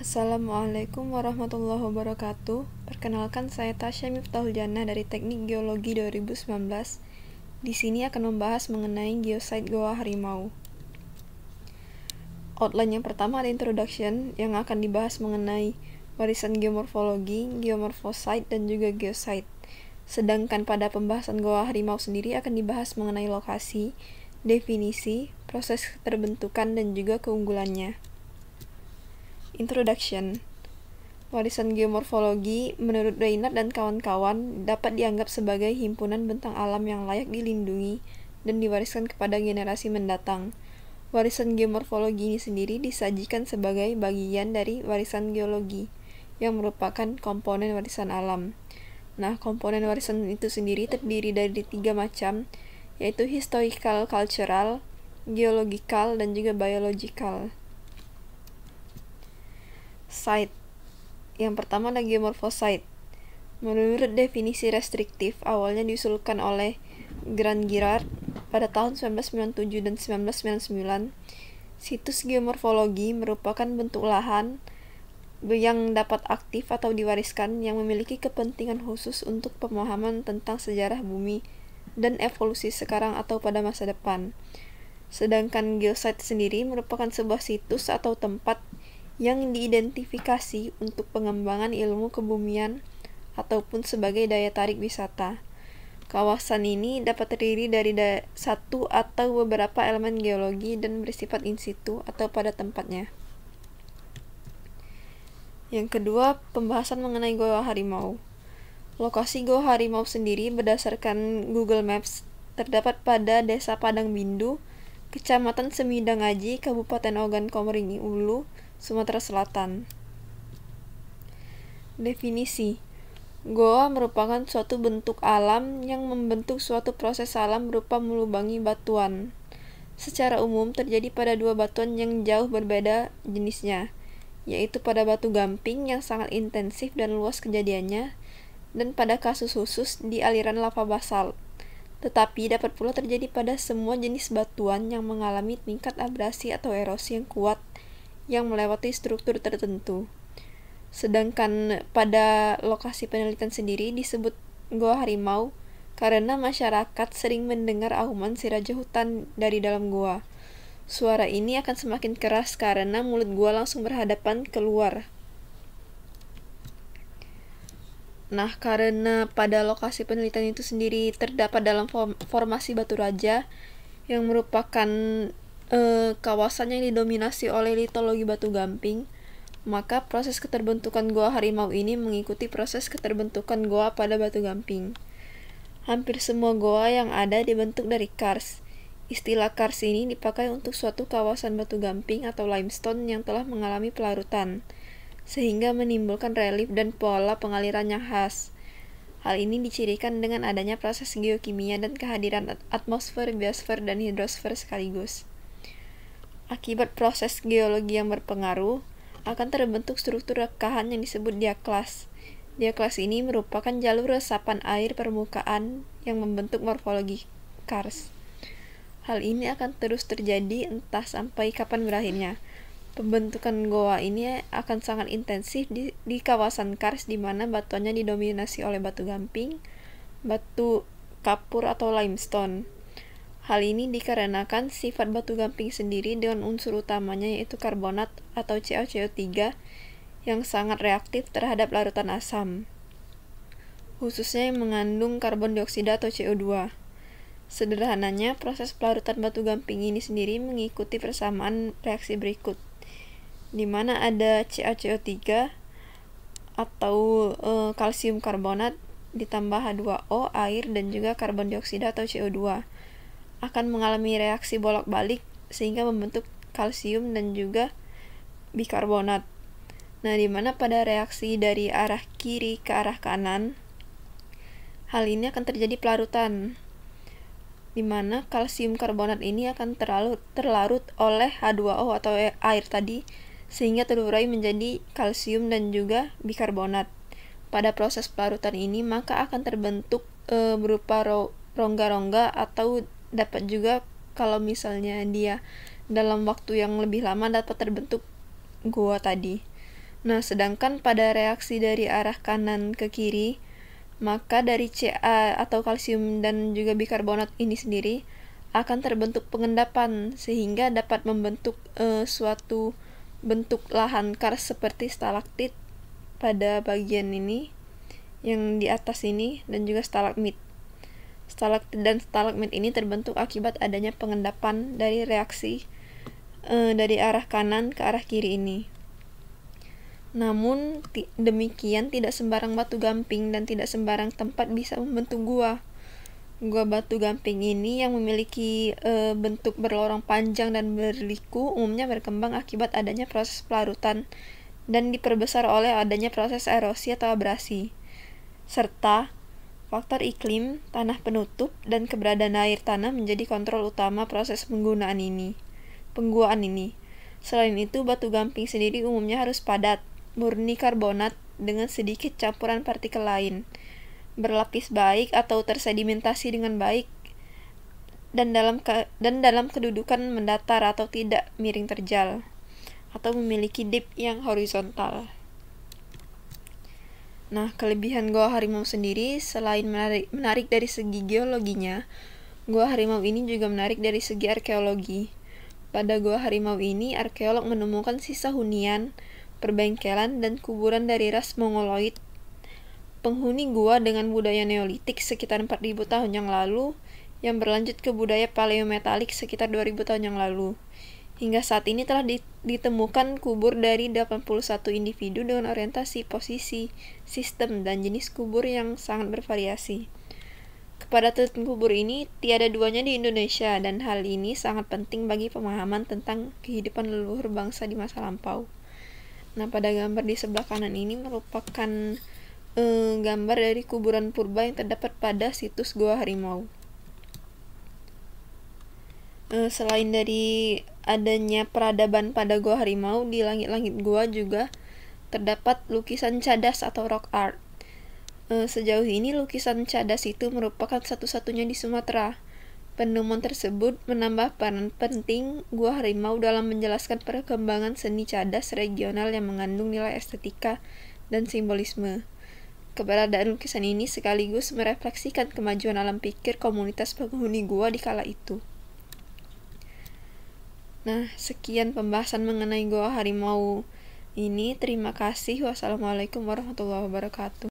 Assalamualaikum warahmatullahi wabarakatuh. Perkenalkan saya Tasya Miftahul Jannah dari Teknik Geologi 2019. Di sini akan membahas mengenai geosite Goa Harimau. Outline yang pertama ada introduction yang akan dibahas mengenai warisan geomorfologi, geomorphosite, dan juga geosite. Sedangkan pada pembahasan Goa Harimau sendiri akan dibahas mengenai lokasi, definisi, proses terbentukan, dan juga keunggulannya. Introduction Warisan geomorfologi, menurut Reinhardt dan kawan-kawan, dapat dianggap sebagai himpunan bentang alam yang layak dilindungi dan diwariskan kepada generasi mendatang. Warisan geomorfologi ini sendiri disajikan sebagai bagian dari warisan geologi, yang merupakan komponen warisan alam. Nah, komponen warisan itu sendiri terdiri dari tiga macam, yaitu historical cultural, geological, dan juga biological. Site Yang pertama ada geomorphosite. Menurut definisi restriktif, awalnya diusulkan oleh Grant Girard pada tahun 1997 dan 1999, situs geomorfologi merupakan bentuk lahan yang dapat aktif atau diwariskan yang memiliki kepentingan khusus untuk pemahaman tentang sejarah bumi dan evolusi sekarang atau pada masa depan. Sedangkan geosite sendiri merupakan sebuah situs atau tempat yang diidentifikasi untuk pengembangan ilmu kebumian ataupun sebagai daya tarik wisata. Kawasan ini dapat terdiri dari da satu atau beberapa elemen geologi dan bersifat in situ atau pada tempatnya. Yang kedua, pembahasan mengenai Goa Harimau. Lokasi Goa Harimau sendiri berdasarkan Google Maps terdapat pada Desa Padang Bindu, Kecamatan Semidang Aji, Kabupaten Ogan Komering Ulu, Sumatera Selatan. Definisi Goa merupakan suatu bentuk alam yang membentuk suatu proses alam berupa melubangi batuan. Secara umum terjadi pada dua batuan yang jauh berbeda jenisnya, yaitu pada batu gamping yang sangat intensif dan luas kejadiannya, dan pada kasus khusus di aliran lava basalt. Tetapi dapat pula terjadi pada semua jenis batuan yang mengalami tingkat abrasi atau erosi yang kuat yang melewati struktur tertentu. Sedangkan pada lokasi penelitian sendiri disebut Goa Harimau karena masyarakat sering mendengar auman si raja hutan dari dalam gua. Suara ini akan semakin keras karena mulut gua langsung berhadapan keluar. Nah, karena pada lokasi penelitian itu sendiri terdapat dalam formasi batu raja yang merupakan e, kawasan yang didominasi oleh litologi batu gamping, maka proses keterbentukan goa harimau ini mengikuti proses keterbentukan goa pada batu gamping. Hampir semua goa yang ada dibentuk dari kars. Istilah kars ini dipakai untuk suatu kawasan batu gamping atau limestone yang telah mengalami pelarutan, sehingga menimbulkan relief dan pola pengaliran yang khas. Hal ini dicirikan dengan adanya proses geokimia dan kehadiran atmosfer, biosfer, dan hidrosfer sekaligus. Akibat proses geologi yang berpengaruh, akan terbentuk struktur rekahan yang disebut diaklas. Diaklas ini merupakan jalur resapan air permukaan yang membentuk morfologi kars. Hal ini akan terus terjadi entah sampai kapan berakhirnya. Pembentukan goa ini akan sangat intensif di, di kawasan kars di mana batuannya didominasi oleh batu gamping, batu kapur atau limestone. Hal ini dikarenakan sifat batu gamping sendiri dengan unsur utamanya yaitu karbonat atau CaCO3 yang sangat reaktif terhadap larutan asam, khususnya yang mengandung karbon dioksida atau CO2. Sederhananya, proses pelarutan batu gamping ini sendiri mengikuti persamaan reaksi berikut, di mana ada CaCO3 atau e, kalsium karbonat ditambah H2O, air, dan juga karbon dioksida atau CO2 akan mengalami reaksi bolak-balik sehingga membentuk kalsium dan juga bikarbonat. Nah, di mana pada reaksi dari arah kiri ke arah kanan, hal ini akan terjadi pelarutan, di mana kalsium karbonat ini akan terlalu terlarut oleh H2O atau air tadi, sehingga terurai menjadi kalsium dan juga bikarbonat. Pada proses pelarutan ini, maka akan terbentuk e, berupa rongga-rongga atau dapat juga kalau misalnya dia dalam waktu yang lebih lama dapat terbentuk gua tadi. Nah, sedangkan pada reaksi dari arah kanan ke kiri, maka dari Ca atau kalsium dan juga bikarbonat ini sendiri akan terbentuk pengendapan sehingga dapat membentuk e, suatu bentuk lahan kars seperti stalaktit pada bagian ini yang di atas ini dan juga stalagmit. Stalaktit dan stalagmit ini terbentuk akibat adanya pengendapan dari reaksi e, dari arah kanan ke arah kiri ini. Namun demikian tidak sembarang batu gamping dan tidak sembarang tempat bisa membentuk gua. Gua batu gamping ini yang memiliki e, bentuk berlorong panjang dan berliku umumnya berkembang akibat adanya proses pelarutan dan diperbesar oleh adanya proses erosi atau abrasi serta faktor iklim, tanah penutup, dan keberadaan air tanah menjadi kontrol utama proses penggunaan ini. Pengguaan ini. Selain itu, batu gamping sendiri umumnya harus padat, murni karbonat dengan sedikit campuran partikel lain, berlapis baik atau tersedimentasi dengan baik, dan dalam ke, dan dalam kedudukan mendatar atau tidak miring terjal, atau memiliki dip yang horizontal. Nah, kelebihan Goa Harimau sendiri selain menarik, menarik dari segi geologinya, Goa Harimau ini juga menarik dari segi arkeologi. Pada Goa Harimau ini, arkeolog menemukan sisa hunian, perbengkelan, dan kuburan dari ras Mongoloid. Penghuni gua dengan budaya Neolitik sekitar 4000 tahun yang lalu, yang berlanjut ke budaya paleometalik sekitar 2000 tahun yang lalu. Hingga saat ini telah ditemukan kubur dari 81 individu dengan orientasi, posisi, sistem, dan jenis kubur yang sangat bervariasi. Kepadatan kubur ini tiada duanya di Indonesia dan hal ini sangat penting bagi pemahaman tentang kehidupan leluhur bangsa di masa lampau. Nah, pada gambar di sebelah kanan ini merupakan eh, gambar dari kuburan purba yang terdapat pada situs Gua Harimau. Eh, selain dari adanya peradaban pada gua harimau di langit-langit gua juga terdapat lukisan cadas atau rock art. E, sejauh ini lukisan cadas itu merupakan satu-satunya di Sumatera. Penemuan tersebut menambah peran penting gua harimau dalam menjelaskan perkembangan seni cadas regional yang mengandung nilai estetika dan simbolisme. Keberadaan lukisan ini sekaligus merefleksikan kemajuan alam pikir komunitas penghuni gua di kala itu. Nah, sekian pembahasan mengenai goa harimau ini. Terima kasih. Wassalamualaikum warahmatullahi wabarakatuh.